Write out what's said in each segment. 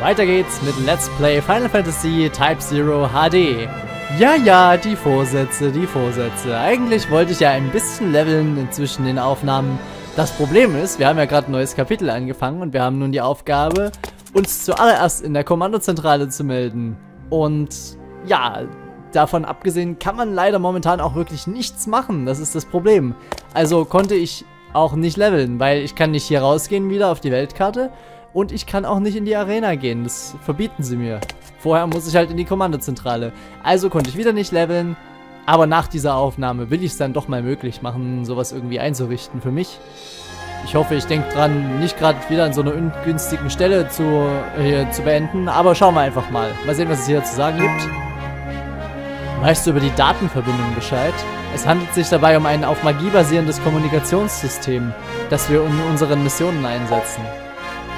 Weiter geht's mit Let's Play Final Fantasy Type Zero HD. Ja, ja, die Vorsätze, die Vorsätze. Eigentlich wollte ich ja ein bisschen leveln zwischen den Aufnahmen. Das Problem ist, wir haben ja gerade ein neues Kapitel angefangen und wir haben nun die Aufgabe, uns zuallererst in der Kommandozentrale zu melden. Und ja, davon abgesehen kann man leider momentan auch wirklich nichts machen. Das ist das Problem. Also konnte ich auch nicht leveln, weil ich kann nicht hier rausgehen wieder auf die Weltkarte und ich kann auch nicht in die Arena gehen. Das verbieten sie mir. Vorher muss ich halt in die Kommandozentrale. Also konnte ich wieder nicht leveln. Aber nach dieser Aufnahme will ich es dann doch mal möglich machen, sowas irgendwie einzurichten für mich. Ich hoffe, ich denke dran, nicht gerade wieder an so einer ungünstigen Stelle zu, hier zu beenden. Aber schauen wir einfach mal. Mal sehen, was es hier zu sagen gibt. Weißt du über die Datenverbindung Bescheid? Es handelt sich dabei um ein auf Magie basierendes Kommunikationssystem, das wir in unseren Missionen einsetzen.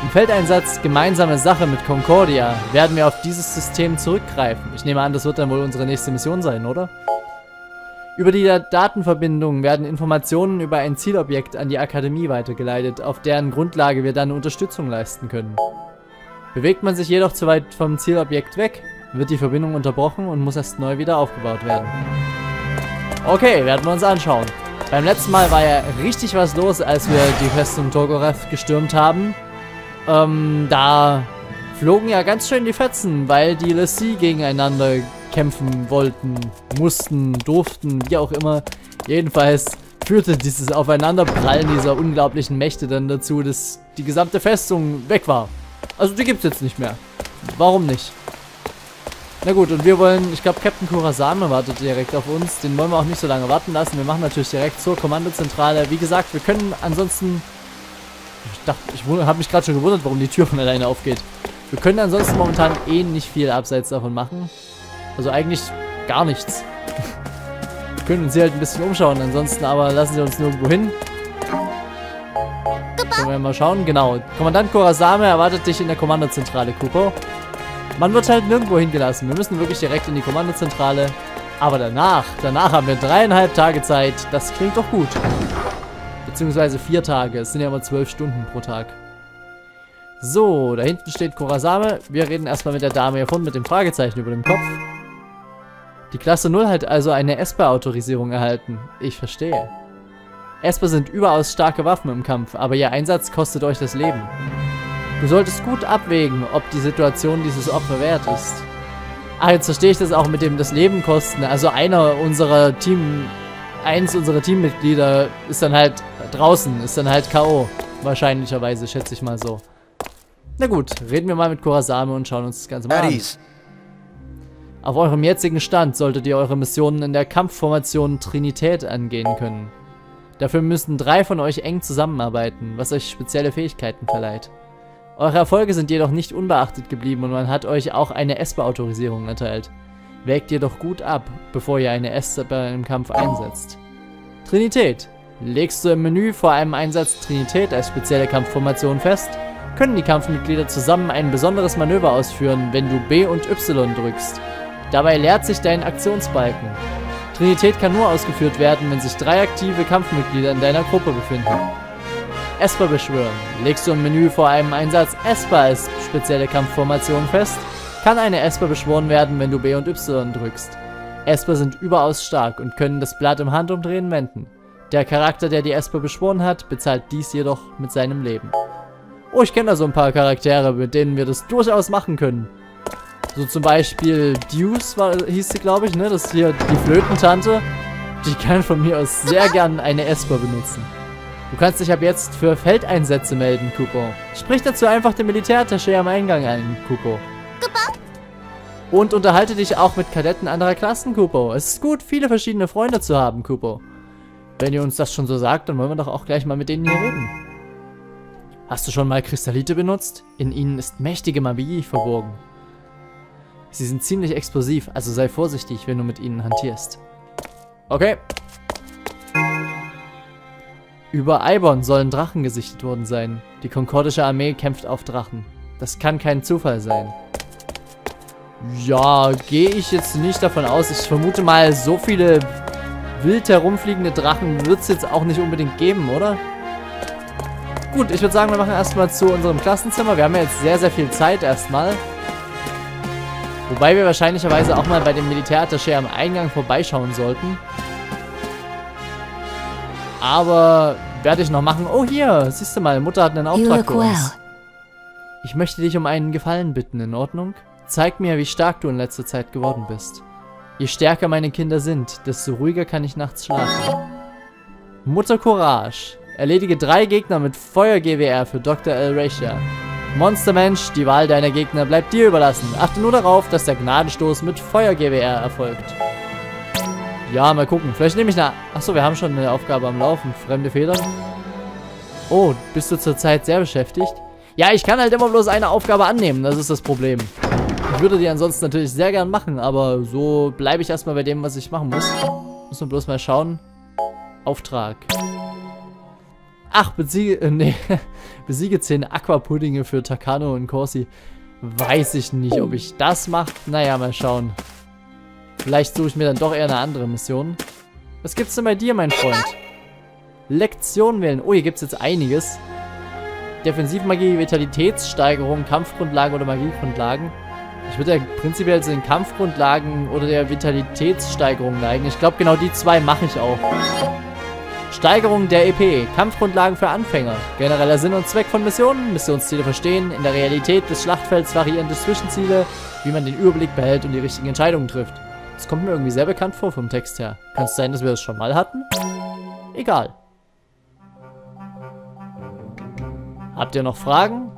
Im Feldeinsatz Gemeinsame Sache mit Concordia werden wir auf dieses System zurückgreifen. Ich nehme an, das wird dann wohl unsere nächste Mission sein, oder? Über die Datenverbindung werden Informationen über ein Zielobjekt an die Akademie weitergeleitet, auf deren Grundlage wir dann Unterstützung leisten können. Bewegt man sich jedoch zu weit vom Zielobjekt weg, wird die Verbindung unterbrochen und muss erst neu wieder aufgebaut werden. Okay, werden wir uns anschauen. Beim letzten Mal war ja richtig was los, als wir die Festung Togorev gestürmt haben. Ähm, da flogen ja ganz schön die Fetzen, weil die Lassie gegeneinander kämpfen wollten, mussten, durften, wie auch immer. Jedenfalls führte dieses Aufeinanderprallen dieser unglaublichen Mächte dann dazu, dass die gesamte Festung weg war. Also die gibt es jetzt nicht mehr. Warum nicht? Na gut, und wir wollen, ich glaube, Captain Kurasame wartet direkt auf uns. Den wollen wir auch nicht so lange warten lassen. Wir machen natürlich direkt zur Kommandozentrale. Wie gesagt, wir können ansonsten... Ich dachte, ich habe mich gerade schon gewundert, warum die Tür von alleine aufgeht. Wir können ansonsten momentan eh nicht viel abseits davon machen. Also eigentlich gar nichts. wir können uns hier halt ein bisschen umschauen, ansonsten aber lassen sie uns nirgendwo hin. Können wir mal schauen. Genau. Kommandant Kurasame erwartet dich in der Kommandozentrale, Kupo. Man wird halt nirgendwo hingelassen. Wir müssen wirklich direkt in die Kommandozentrale. Aber danach, danach haben wir dreieinhalb Tage Zeit. Das klingt doch gut. Beziehungsweise vier Tage. Es sind ja immer zwölf Stunden pro Tag. So, da hinten steht Kurasame. Wir reden erstmal mit der Dame hier vorne mit dem Fragezeichen über dem Kopf. Die Klasse 0 hat also eine Esper-Autorisierung erhalten. Ich verstehe. Esper sind überaus starke Waffen im Kampf, aber ihr Einsatz kostet euch das Leben. Du solltest gut abwägen, ob die Situation dieses Opfer wert ist. Ah, jetzt verstehe ich das auch mit dem das Leben kosten. Also einer unserer Team, eins unserer Teammitglieder ist dann halt draußen, ist dann halt K.O. Wahrscheinlicherweise, schätze ich mal so. Na gut, reden wir mal mit Kurasame und schauen uns das Ganze mal an. Auf eurem jetzigen Stand solltet ihr eure Missionen in der Kampfformation Trinität angehen können. Dafür müssen drei von euch eng zusammenarbeiten, was euch spezielle Fähigkeiten verleiht. Eure Erfolge sind jedoch nicht unbeachtet geblieben und man hat euch auch eine ESPA-Autorisierung erteilt. Wägt jedoch gut ab, bevor ihr eine ESPA im Kampf einsetzt. Trinität. Legst du im Menü vor einem Einsatz Trinität als spezielle Kampfformation fest, können die Kampfmitglieder zusammen ein besonderes Manöver ausführen, wenn du B und Y drückst. Dabei leert sich dein Aktionsbalken. Trinität kann nur ausgeführt werden, wenn sich drei aktive Kampfmitglieder in deiner Gruppe befinden. Esper beschwören. Legst du im Menü vor einem Einsatz Esper als spezielle Kampfformation fest, kann eine Esper beschworen werden, wenn du B und Y drückst. Esper sind überaus stark und können das Blatt im Handumdrehen wenden. Der Charakter, der die Esper beschworen hat, bezahlt dies jedoch mit seinem Leben. Oh, ich kenne da so ein paar Charaktere, mit denen wir das durchaus machen können. So zum Beispiel Deuce war, hieß sie, glaube ich, ne? Das ist hier die Flötentante. Die kann von mir aus sehr gern eine Esper benutzen. Du kannst dich ab jetzt für Feldeinsätze melden, Kupo. Sprich dazu einfach den Militärattaché am Eingang ein, Kupo. Und unterhalte dich auch mit Kadetten anderer Klassen, Kupo. Es ist gut, viele verschiedene Freunde zu haben, Kupo. Wenn ihr uns das schon so sagt, dann wollen wir doch auch gleich mal mit denen hier reden. Hast du schon mal Kristallite benutzt? In ihnen ist mächtige Magie verborgen. Sie sind ziemlich explosiv, also sei vorsichtig, wenn du mit ihnen hantierst. Okay. Über Eibon sollen Drachen gesichtet worden sein. Die konkordische Armee kämpft auf Drachen. Das kann kein Zufall sein. Ja, gehe ich jetzt nicht davon aus. Ich vermute mal, so viele wild herumfliegende Drachen wird es jetzt auch nicht unbedingt geben, oder? Gut, ich würde sagen, wir machen erstmal zu unserem Klassenzimmer. Wir haben ja jetzt sehr, sehr viel Zeit erstmal. Wobei wir wahrscheinlicherweise auch mal bei dem Militärattaché am Eingang vorbeischauen sollten. Aber werde ich noch machen. Oh, hier, siehst du mal, Mutter hat einen Auftrag für uns. Ich möchte dich um einen Gefallen bitten, in Ordnung? Zeig mir, wie stark du in letzter Zeit geworden bist. Je stärker meine Kinder sind, desto ruhiger kann ich nachts schlafen. Mutter Courage. Erledige drei Gegner mit Feuer-GWR für Dr. El Rachia. Monstermensch, die Wahl deiner Gegner bleibt dir überlassen. Achte nur darauf, dass der Gnadenstoß mit Feuer-GWR erfolgt. Ja, mal gucken. Vielleicht nehme ich eine... Achso, wir haben schon eine Aufgabe am Laufen. Fremde Federn. Oh, bist du zurzeit sehr beschäftigt? Ja, ich kann halt immer bloß eine Aufgabe annehmen. Das ist das Problem. Ich würde die ansonsten natürlich sehr gern machen, aber so bleibe ich erstmal bei dem, was ich machen muss. Muss man bloß mal schauen. Auftrag. Ach, besiege... Äh, nee. besiege 10 Aquapuddinge für Takano und Corsi. Weiß ich nicht, ob ich das mache. Naja, mal schauen. Vielleicht suche ich mir dann doch eher eine andere Mission. Was gibt's denn bei dir, mein Freund? Lektion wählen. Oh, hier gibt's jetzt einiges. Defensivmagie, Vitalitätssteigerung, Kampfgrundlagen oder Magiegrundlagen. Ich würde ja prinzipiell zu den Kampfgrundlagen oder der Vitalitätssteigerung neigen. Ich glaube, genau die zwei mache ich auch. Steigerung der EP. Kampfgrundlagen für Anfänger. Genereller Sinn und Zweck von Missionen. Missionsziele verstehen. In der Realität des Schlachtfelds variierende Zwischenziele. Wie man den Überblick behält und die richtigen Entscheidungen trifft. Das kommt mir irgendwie sehr bekannt vor vom Text her. Kann es sein, dass wir das schon mal hatten? Egal. Habt ihr noch Fragen?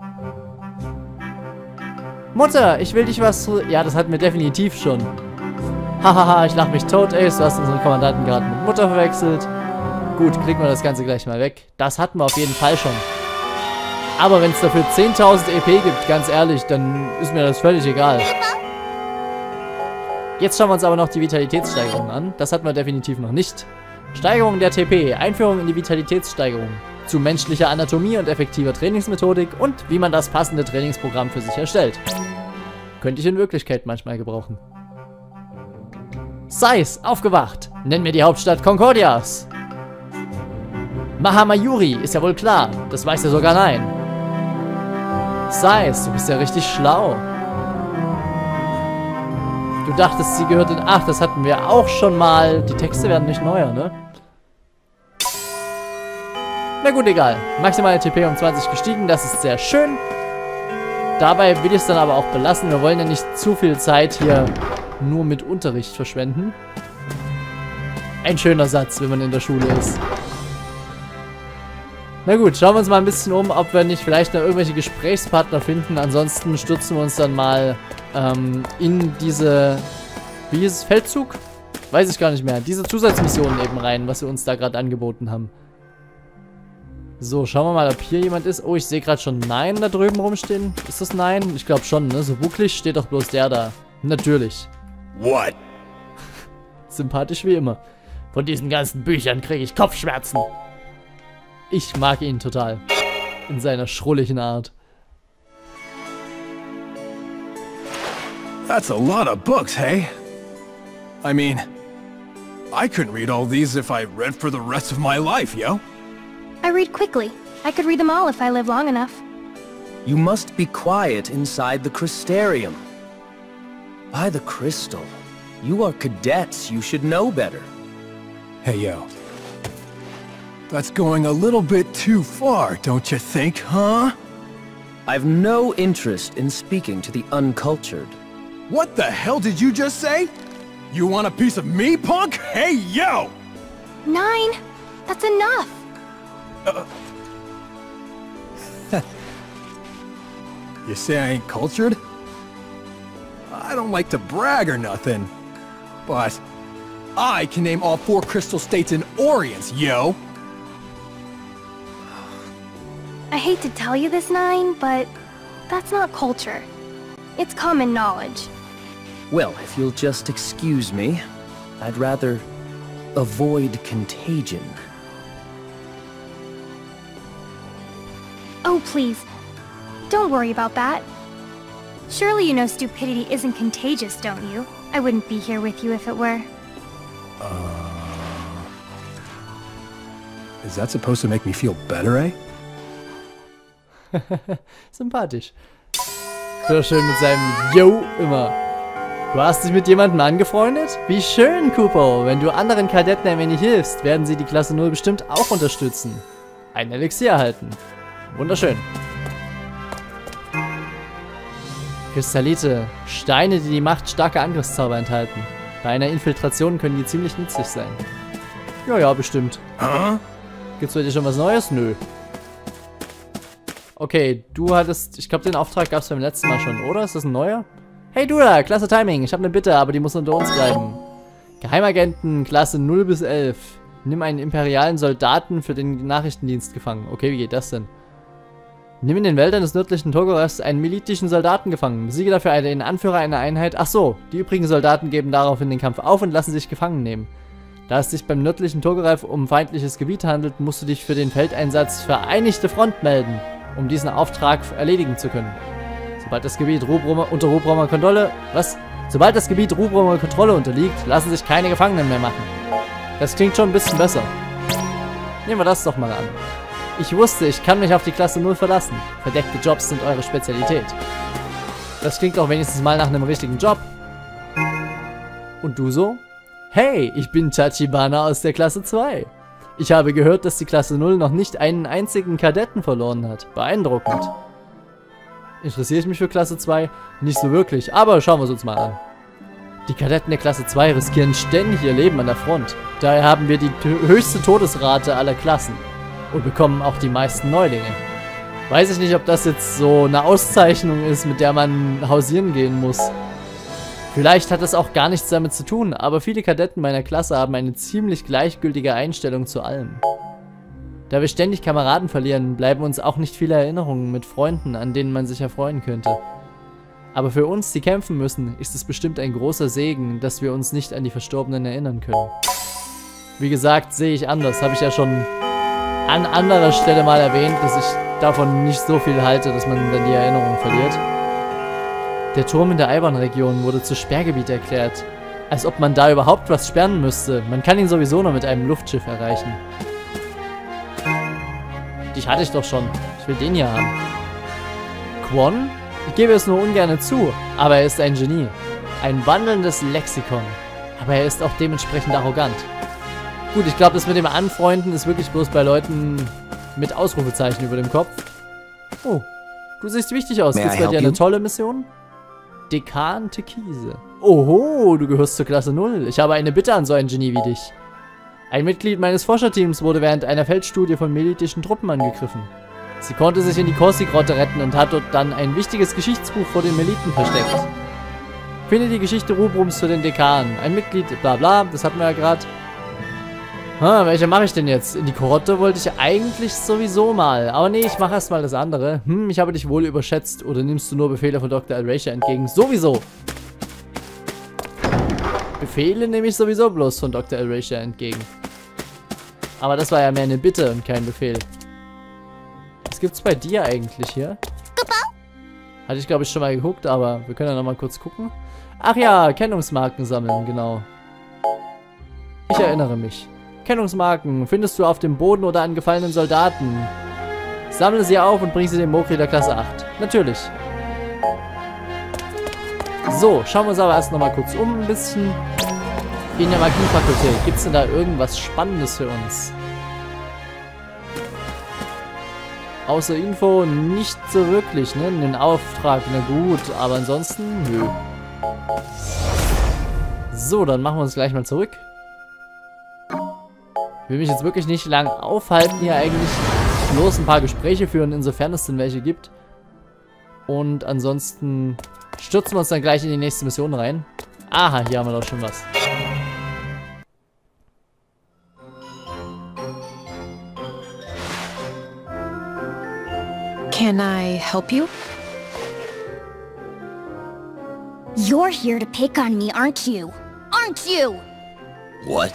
Mutter, ich will dich was... Ja, das hatten wir definitiv schon. Hahaha, ich lach mich tot, Ace. Du hast unseren Kommandanten gerade mit Mutter verwechselt. Gut, klicken wir das Ganze gleich mal weg. Das hatten wir auf jeden Fall schon. Aber wenn es dafür 10.000 EP gibt, ganz ehrlich, dann ist mir das völlig egal. Jetzt schauen wir uns aber noch die Vitalitätssteigerung an. Das hatten wir definitiv noch nicht. Steigerung der TP, Einführung in die Vitalitätssteigerung. Zu menschlicher Anatomie und effektiver Trainingsmethodik und wie man das passende Trainingsprogramm für sich erstellt. Könnte ich in Wirklichkeit manchmal gebrauchen. Sais, aufgewacht! Nenn mir die Hauptstadt Concordias! Mahamayuri, ist ja wohl klar. Das weiß er sogar nein. Sais, du bist ja richtig schlau. Du dachtest, sie gehört in... Ach, das hatten wir auch schon mal. Die Texte werden nicht neuer, ne? Na gut, egal. Maximale TP um 20 gestiegen, das ist sehr schön. Dabei will ich es dann aber auch belassen. Wir wollen ja nicht zu viel Zeit hier nur mit Unterricht verschwenden. Ein schöner Satz, wenn man in der Schule ist. Na gut, schauen wir uns mal ein bisschen um, ob wir nicht vielleicht noch irgendwelche Gesprächspartner finden. Ansonsten stürzen wir uns dann mal ähm, in diese, wie hieß es, Feldzug? Weiß ich gar nicht mehr. Diese Zusatzmissionen eben rein, was sie uns da gerade angeboten haben. So, schauen wir mal, ob hier jemand ist. Oh, ich sehe gerade schon Nein da drüben rumstehen. Ist das Nein? Ich glaube schon, ne? So bucklig steht doch bloß der da. Natürlich. What? Sympathisch wie immer. Von diesen ganzen Büchern kriege ich Kopfschmerzen. Ich mag ihn total. In seiner schrulligen Art. That's a lot of books, hey? I mean, I couldn't read all these if I read for the rest of my life, yo. I read quickly. I could read them all if I live long enough. You must be quiet inside the Crystarium. By the crystal. You are cadets, you should know better. Hey, yo. That's going a little bit too far, don't you think, huh? I've no interest in speaking to the uncultured. What the hell did you just say? You want a piece of me, punk? Hey, yo! Nine! That's enough! You say I ain't cultured? I don't like to brag or nothing, but I can name all four crystal states in Orients, yo! I hate to tell you this, Nine, but that's not culture. It's common knowledge. Well, if you'll just excuse me, I'd rather avoid contagion. Oh, please. Don't worry about that. Surely you know stupidity isn't contagious, don't you? I wouldn't be here with you if it were. Uh... Is that supposed to make me feel better, eh? Sympathisch. So schön mit seinem Yo immer. Du hast dich mit jemandem angefreundet? Wie schön, Kupo. Wenn du anderen Kadetten ein wenig hilfst, werden sie die Klasse 0 bestimmt auch unterstützen. Ein Elixier erhalten. Wunderschön. Kristallite. Steine, die die Macht starker Angriffszauber enthalten. Bei einer Infiltration können die ziemlich nützlich sein. Ja, ja, bestimmt. Huh? Gibt's dir schon was Neues? Nö. Okay, du hattest... Ich glaube, den Auftrag gab es beim letzten Mal schon, oder? Ist das ein neuer? Hey du da, klasse Timing. Ich habe eine Bitte, aber die muss unter uns bleiben. Geheimagenten, Klasse 0 bis 11. Nimm einen imperialen Soldaten für den Nachrichtendienst gefangen. Okay, wie geht das denn? Nimm in den Wäldern des nördlichen Togoras einen militischen Soldaten gefangen. Besiege dafür den Anführer einer Einheit. Ach so, die übrigen Soldaten geben daraufhin den Kampf auf und lassen sich gefangen nehmen. Da es sich beim nördlichen Togoreif um feindliches Gebiet handelt, musst du dich für den Feldeinsatz Vereinigte Front melden, um diesen Auftrag erledigen zu können. Sobald das Gebiet Rubrumer, unter Rubrumer Kontrolle... Was? Sobald das Gebiet Rubrumer Kontrolle unterliegt, lassen sich keine Gefangenen mehr machen. Das klingt schon ein bisschen besser. Nehmen wir das doch mal an. Ich wusste, ich kann mich auf die Klasse 0 verlassen. Verdeckte Jobs sind eure Spezialität. Das klingt auch wenigstens mal nach einem richtigen Job. Und du so? Hey, ich bin Tachibana aus der Klasse 2. Ich habe gehört, dass die Klasse 0 noch nicht einen einzigen Kadetten verloren hat. Beeindruckend. Interessiere ich mich für Klasse 2? Nicht so wirklich, aber schauen wir es uns mal an. Die Kadetten der Klasse 2 riskieren ständig ihr Leben an der Front. Daher haben wir die höchste Todesrate aller Klassen und bekommen auch die meisten Neulinge. Weiß ich nicht, ob das jetzt so eine Auszeichnung ist, mit der man hausieren gehen muss. Vielleicht hat das auch gar nichts damit zu tun, aber viele Kadetten meiner Klasse haben eine ziemlich gleichgültige Einstellung zu allem. Da wir ständig Kameraden verlieren, bleiben uns auch nicht viele Erinnerungen mit Freunden, an denen man sich erfreuen könnte. Aber für uns, die kämpfen müssen, ist es bestimmt ein großer Segen, dass wir uns nicht an die Verstorbenen erinnern können. Wie gesagt, sehe ich anders, habe ich ja schon an anderer Stelle mal erwähnt, dass ich davon nicht so viel halte, dass man dann die Erinnerung verliert. Der Turm in der Alban-Region wurde zu Sperrgebiet erklärt. Als ob man da überhaupt was sperren müsste. Man kann ihn sowieso nur mit einem Luftschiff erreichen. Dich hatte ich doch schon. Ich will den hier haben. Quan? Ich gebe es nur ungern zu, aber er ist ein Genie. Ein wandelndes Lexikon. Aber er ist auch dementsprechend arrogant. Gut, ich glaube, das mit dem Anfreunden ist wirklich bloß bei Leuten mit Ausrufezeichen über dem Kopf. Oh, du siehst wichtig aus. Gibt es bei dir eine tolle Mission? Dekan Tekise. Oho, du gehörst zur Klasse 0. Ich habe eine Bitte an so ein Genie wie dich. Ein Mitglied meines Forscherteams wurde während einer Feldstudie von militischen Truppen angegriffen. Sie konnte sich in die Korsi-Grotte retten und hat dort dann ein wichtiges Geschichtsbuch vor den Militen versteckt. Finde die Geschichte Rubrums für den Dekan. Ein Mitglied, bla bla, das hatten wir ja gerade. Hm, welche mache ich denn jetzt? In die Korotte wollte ich eigentlich sowieso mal. Aber nee, ich mache erstmal das andere. Hm, ich habe dich wohl überschätzt. Oder nimmst du nur Befehle von Dr. Erasure entgegen? Sowieso. Befehle nehme ich sowieso bloß von Dr. Erasure entgegen. Aber das war ja mehr eine Bitte und kein Befehl. Was gibt's bei dir eigentlich hier? Hatte ich glaube ich schon mal geguckt, aber wir können ja nochmal kurz gucken. Ach ja, Kennungsmarken sammeln, genau. Ich erinnere mich. Kennungsmarken findest du auf dem Boden oder an gefallenen Soldaten. Sammle sie auf und bring sie dem Mokri der Klasse 8. Natürlich. So, schauen wir uns aber erst nochmal kurz um ein bisschen. In der Magiefakultät. Gibt es denn da irgendwas Spannendes für uns? Außer Info nicht so wirklich, ne? Den Auftrag, na gut. Aber ansonsten, nö. So, dann machen wir uns gleich mal zurück. Ich will mich jetzt wirklich nicht lang aufhalten hier eigentlich. Bloß ein paar Gespräche führen, insofern es denn welche gibt. Und ansonsten stürzen wir uns dann gleich in die nächste Mission rein. Aha, hier haben wir doch schon was. Can I help you? You're here to pick on me, aren't you? Aren't you? What?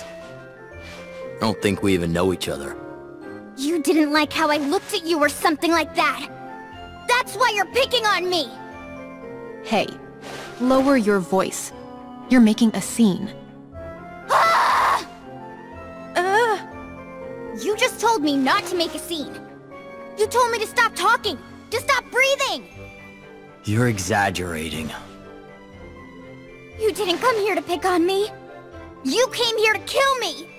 I don't think we even know each other. You didn't like how I looked at you or something like that. That's why you're picking on me! Hey, lower your voice. You're making a scene. Ah! Uh, you just told me not to make a scene. You told me to stop talking. to stop breathing! You're exaggerating. You didn't come here to pick on me. You came here to kill me.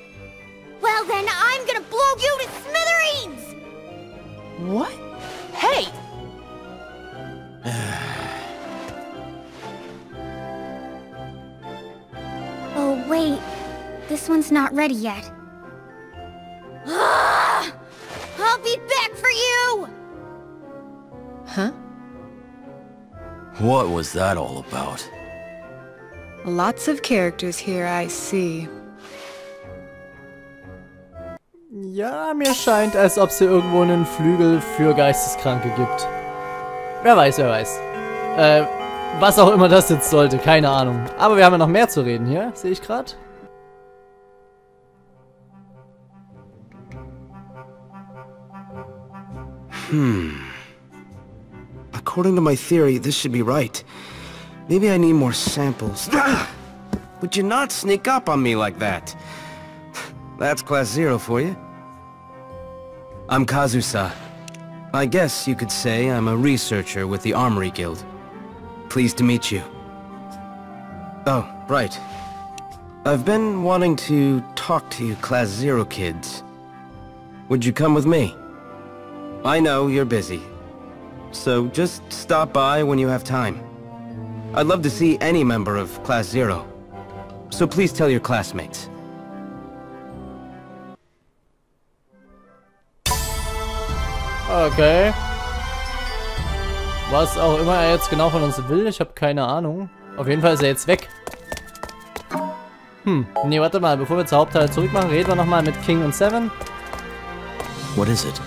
Well then, I'm gonna blow you to smithereens! What? Hey! Oh, wait. This one's not ready yet. Ah! I'll be back for you! Huh? What was that all about? Lots of characters here, I see. Ja, mir scheint, als ob es hier irgendwo einen Flügel für Geisteskranke gibt. Wer weiß, wer weiß. Äh, was auch immer das jetzt sollte, keine Ahnung. Aber wir haben ja noch mehr zu reden hier, sehe ich gerade. According to my theory, this should be right. Maybe I need more samples. Would you not sneak up on me like that? That's class zero for you. I'm Kazusa. I guess you could say I'm a researcher with the Armory Guild. Pleased to meet you. Oh, right. I've been wanting to talk to you Class Zero kids. Would you come with me? I know you're busy, so just stop by when you have time. I'd love to see any member of Class Zero. So please tell your classmates. Okay. Was auch immer er jetzt genau von uns will, ich habe keine Ahnung. Auf jeden Fall ist er jetzt weg. Hm, nee, warte mal, bevor wir zur Hauptteil zurück machen, reden wir nochmal mit King und Seven. What is it?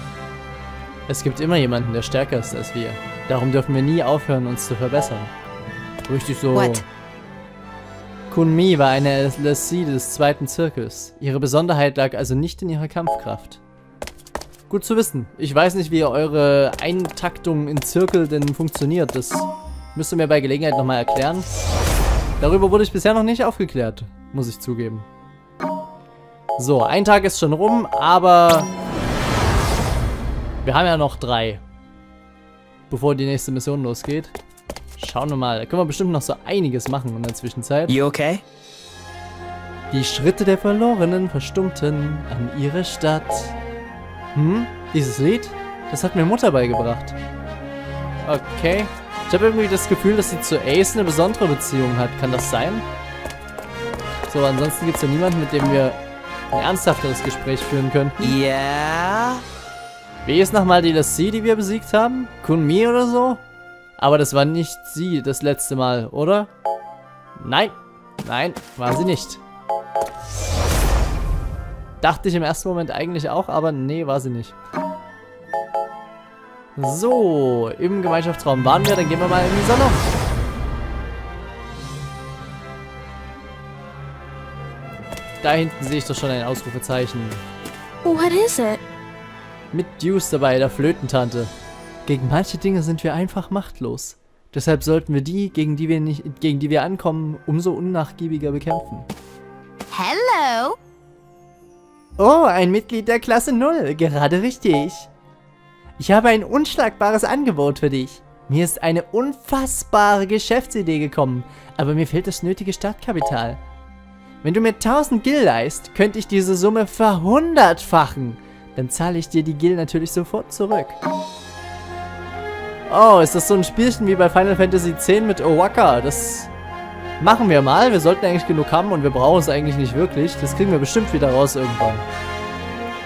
Es gibt immer jemanden, der stärker ist als wir. Darum dürfen wir nie aufhören, uns zu verbessern. Richtig so. What? Kunmi war eine LSC des zweiten Zirkels. Ihre Besonderheit lag also nicht in ihrer Kampfkraft. Gut zu wissen. Ich weiß nicht, wie eure Eintaktung in Zirkel denn funktioniert. Das müsst ihr mir bei Gelegenheit nochmal erklären. Darüber wurde ich bisher noch nicht aufgeklärt, muss ich zugeben. So, ein Tag ist schon rum, aber wir haben ja noch drei. Bevor die nächste Mission losgeht. Schauen wir mal. Da können wir bestimmt noch so einiges machen in der Zwischenzeit. You okay? Die Schritte der Verlorenen verstummten an ihre Stadt. Hm? Dieses Lied? Das hat mir Mutter beigebracht. Okay. Ich habe irgendwie das Gefühl, dass sie zu Ace eine besondere Beziehung hat. Kann das sein? So, ansonsten gibt es ja niemanden, mit dem wir ein ernsthafteres Gespräch führen könnten. Yeah? Wie ist nochmal die Lassie, die wir besiegt haben? Kunmi oder so? Aber das war nicht sie das letzte Mal, oder? Nein. Nein, war sie nicht. Dachte ich im ersten Moment eigentlich auch, aber nee, war sie nicht. So, im Gemeinschaftsraum waren wir, dann gehen wir mal in die Sonne. Da hinten sehe ich doch schon ein Ausrufezeichen. What is it? Mit Deuce dabei, der Flötentante. Gegen manche Dinge sind wir einfach machtlos. Deshalb sollten wir die, gegen die wir, nicht, gegen die wir ankommen, umso unnachgiebiger bekämpfen. Hello! Oh, ein Mitglied der Klasse 0. Gerade richtig. Ich habe ein unschlagbares Angebot für dich. Mir ist eine unfassbare Geschäftsidee gekommen, aber mir fehlt das nötige Startkapital. Wenn du mir 1000 Gil leist, könnte ich diese Summe verhundertfachen. Dann zahle ich dir die Gil natürlich sofort zurück. Oh, ist das so ein Spielchen wie bei Final Fantasy X mit Owaka? Das machen wir mal. Wir sollten eigentlich genug haben und wir brauchen es eigentlich nicht wirklich. Das kriegen wir bestimmt wieder raus irgendwann.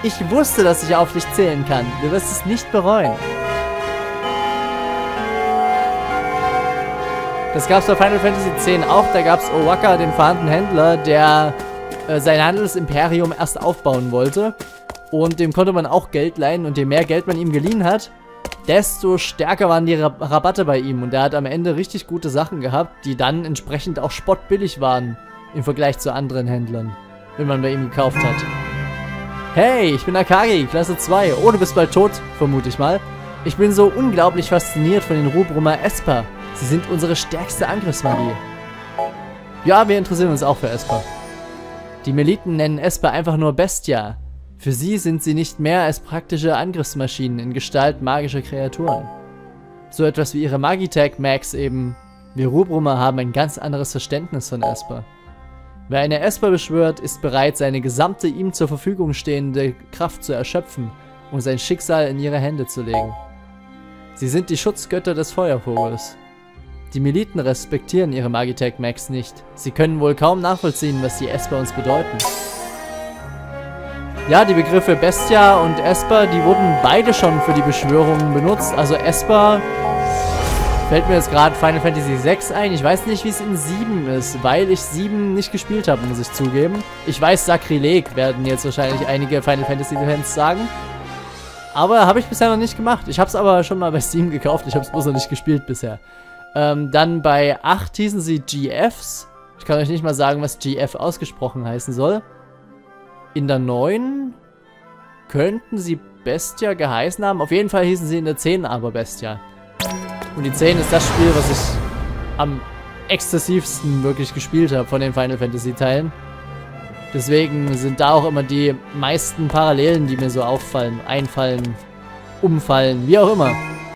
Ich wusste, dass ich auf dich zählen kann. Du wirst es nicht bereuen. Das gab es bei Final Fantasy X auch. Da gab es Owaka, den verhandelten Händler, der äh, sein Handelsimperium erst aufbauen wollte. Und dem konnte man auch Geld leihen. Und je mehr Geld man ihm geliehen hat, desto stärker waren die Rab Rabatte bei ihm. Und er hat am Ende richtig gute Sachen gehabt, die dann entsprechend auch spottbillig waren im Vergleich zu anderen Händlern, wenn man bei ihm gekauft hat. Hey, ich bin Akagi, Klasse 2. Oh, du bist bald tot, vermute ich mal. Ich bin so unglaublich fasziniert von den Rubrummer Esper. Sie sind unsere stärkste Angriffsmagie. Ja, wir interessieren uns auch für Esper. Die Meliten nennen Esper einfach nur Bestia. Für sie sind sie nicht mehr als praktische Angriffsmaschinen in Gestalt magischer Kreaturen. So etwas wie ihre Magitech Max eben. Wir Rubrummer haben ein ganz anderes Verständnis von Esper. Wer eine Esper beschwört, ist bereit, seine gesamte ihm zur Verfügung stehende Kraft zu erschöpfen und sein Schicksal in ihre Hände zu legen. Sie sind die Schutzgötter des Feuervogels. Die Militen respektieren ihre Magitech Max nicht. Sie können wohl kaum nachvollziehen, was die Esper uns bedeuten. Ja, die Begriffe Bestia und Esper, die wurden beide schon für die Beschwörungen benutzt. Also Esper fällt mir jetzt gerade Final Fantasy 6 ein. Ich weiß nicht, wie es in 7 ist, weil ich 7 nicht gespielt habe, muss ich zugeben. Ich weiß, Sakrileg werden jetzt wahrscheinlich einige Final Fantasy Fans sagen. Aber habe ich bisher noch nicht gemacht. Ich habe es aber schon mal bei Steam gekauft. Ich habe es bloß noch nicht gespielt bisher. Ähm, dann bei 8 hießen sie GFs. Ich kann euch nicht mal sagen, was GF ausgesprochen heißen soll. In der 9 könnten sie Bestia geheißen haben. Auf jeden Fall hießen sie in der 10 aber Bestia. Und die 10 ist das Spiel, was ich am exzessivsten wirklich gespielt habe von den Final Fantasy Teilen. Deswegen sind da auch immer die meisten Parallelen, die mir so auffallen, einfallen, umfallen, wie auch immer.